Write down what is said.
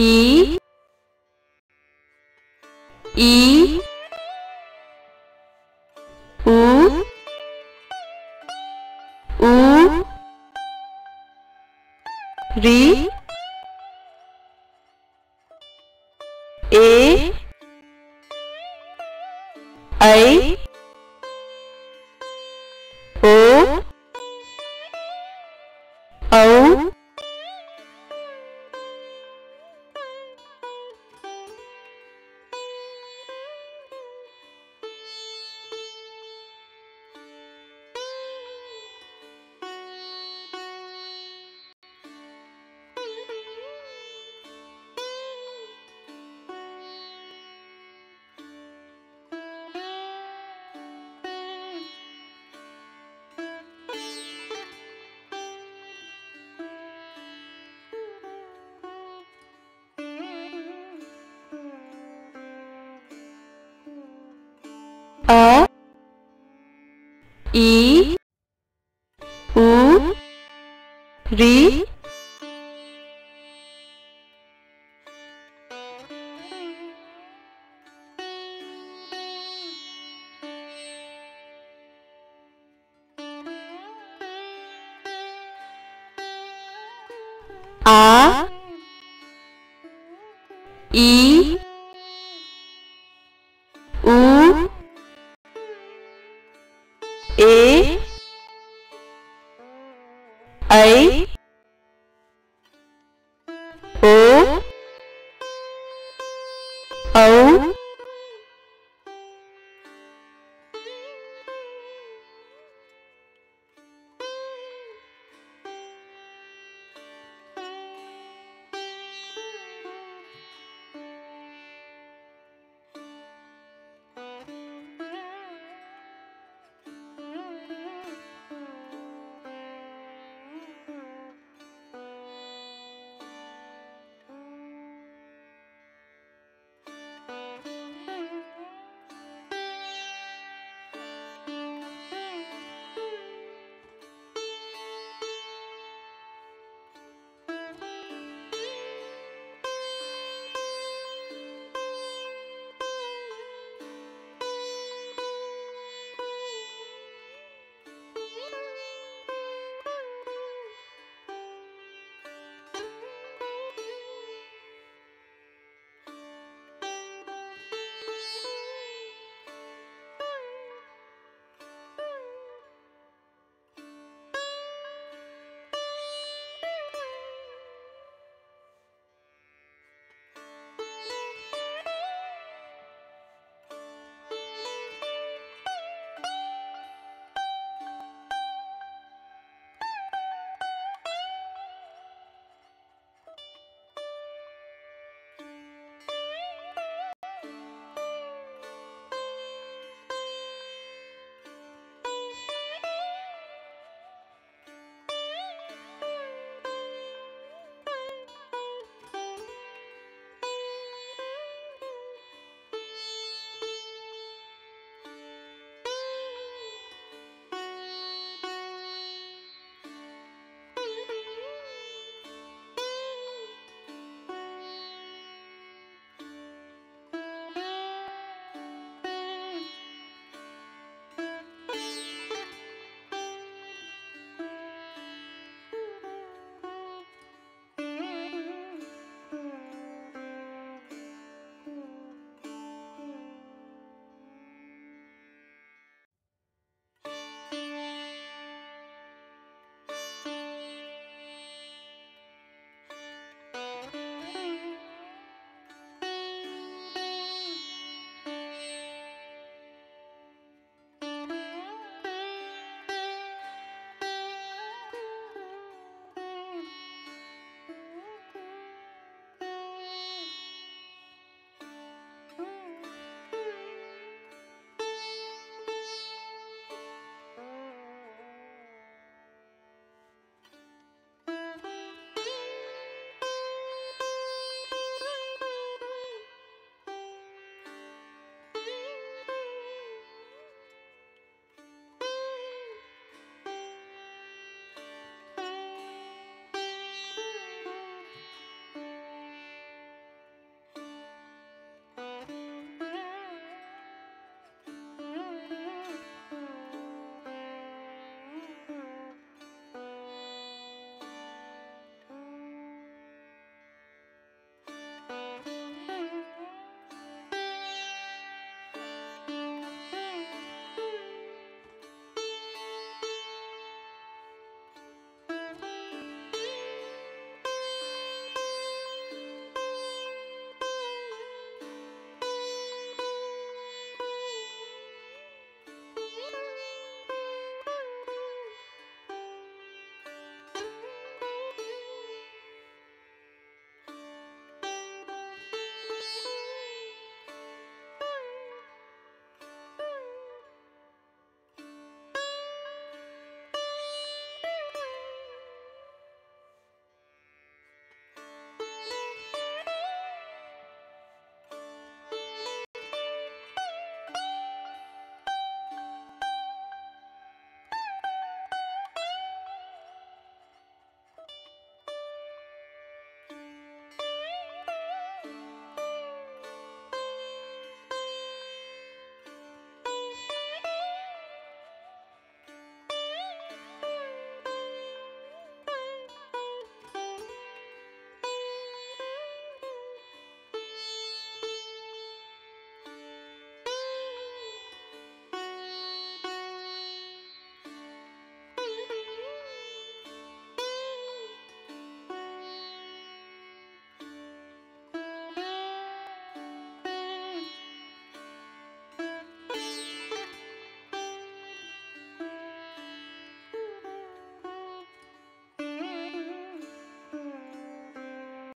E E U U Re A I O 이, 우, 리, 아, 이,